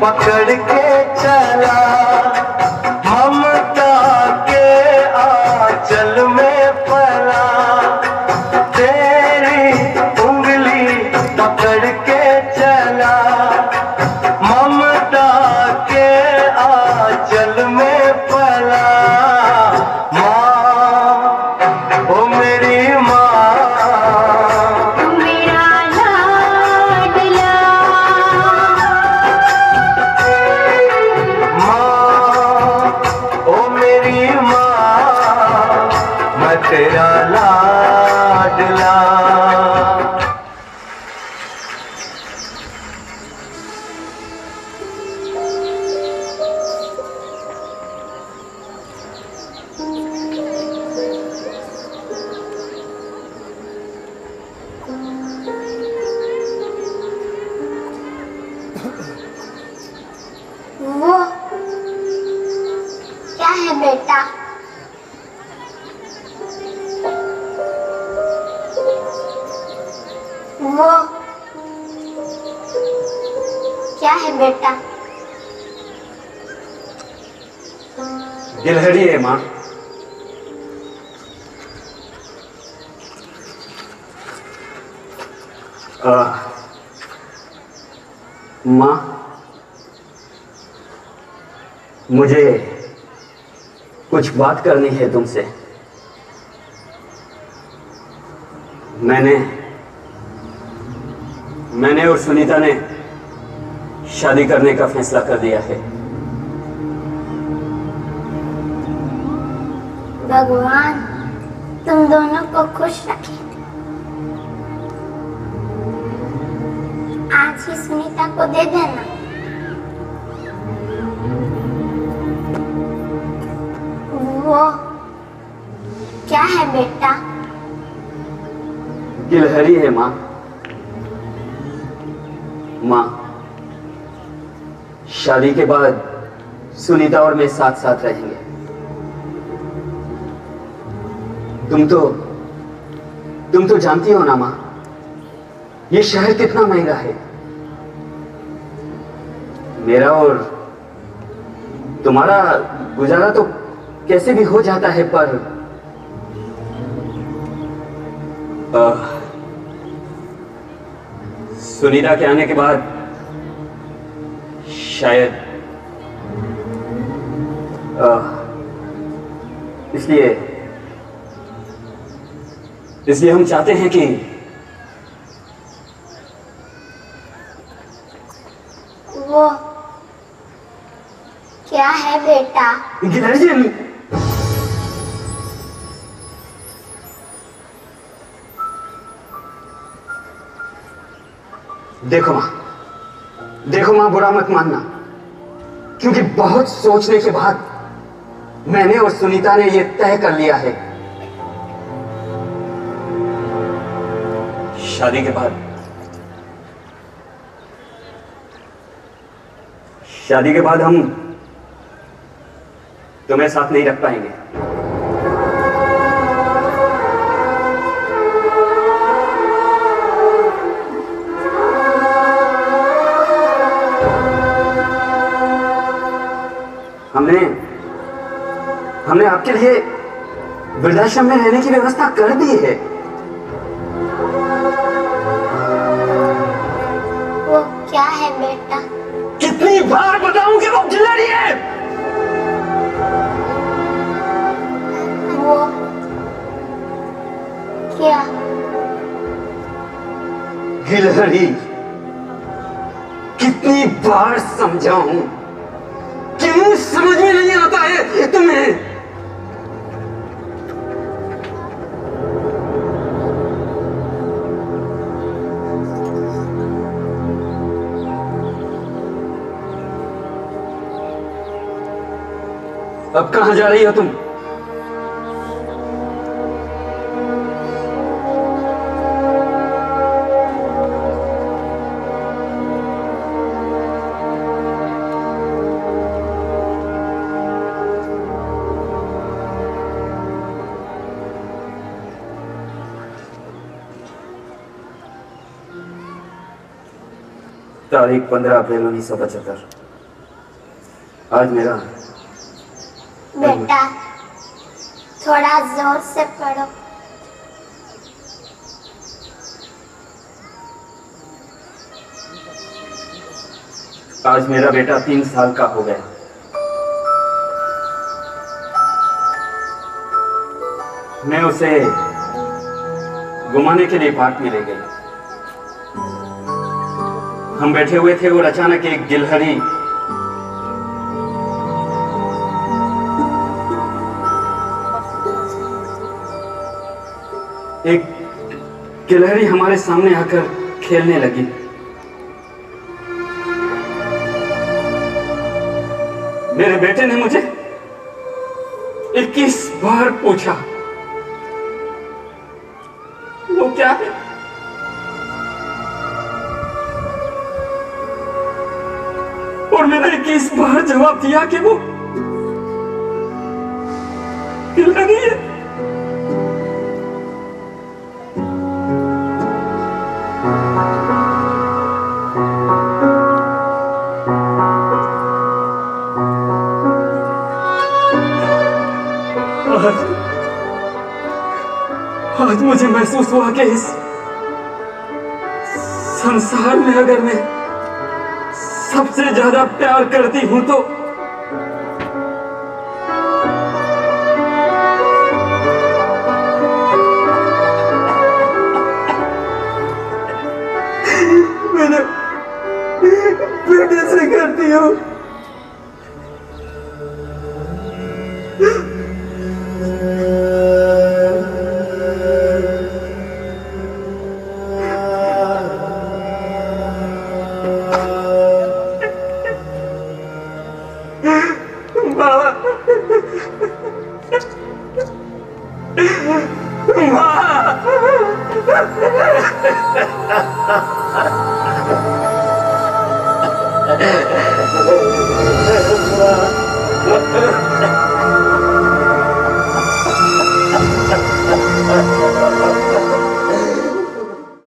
पकड़ के चला। ममता के आंचल में पला। तेरी उंगली पकड़ के चला। वो क्या है बेटा? गिलहरी है, माँ। माँ, मुझे कुछ बात करनी है तुमसे। मैंने मैंने और सुनीता ने शादी करने का फैसला कर दिया है। भगवान तुम दोनों को खुश रखे। आज ही सुनीता को दे देना। वो क्या है बेटा? गिलहरी है माँ। माँ शादी के बाद सुनीता और मैं साथ साथ रहेंगे। तुम तो तुम तो जानती हो ना माँ ये शहर कितना महँगा है। मेरा और तुम्हारा गुजारा तो कैसे भी हो जाता है पर आह, सुनीता के आने के बाद शायद इसलिए इसलिए हम चाहते हैं कि वो क्या है बेटा? गिलहरी देखो माँ। देखो माँ, बुरा मत मानना। क्योंकि बहुत सोचने के बाद मैंने और सुनीता ने यह तय कर लिया है। शादी के बाद। शादी के बाद हम तुम्हें साथ नहीं रख पाएँगे। हमने हमने आपके लिए वृद्धाश्रम में रहने की व्यवस्था कर दी है। वो क्या है बेटा? कितनी बार बताऊँ कि वो गिलहरी है। वो क्या? गिलहरी कितनी बार समझाऊं? क्यों समझ में नहीं आता है तुम्हें अब कहाँ जा रही हो तुम? तारीख पंद्रह अप्रैल उन्नीस सौ पचहत्तर। आज मेरा बेटा थोड़ा ज़ोर से पढ़ो। आज मेरा बेटा तीन साल का हो गया। मैं उसे घुमाने के लिए पार्क में ले गई हम बैठे हुए थे और अचानक एक गिलहरी एक गिलहरी हमारे सामने आकर खेलने लगी। मेरे बेटे ने मुझे 21 बार पूछा, वो क्या है? मैंने 21 बार जवाब दिया कि वो गिलहरी है आज आज मुझे महसूस हुआ कि इस संसार में अगर मैं सबसे ज़्यादा प्यार करती हूँ तो मैंने बेटे से करती हूँ। Ha ha ha ha!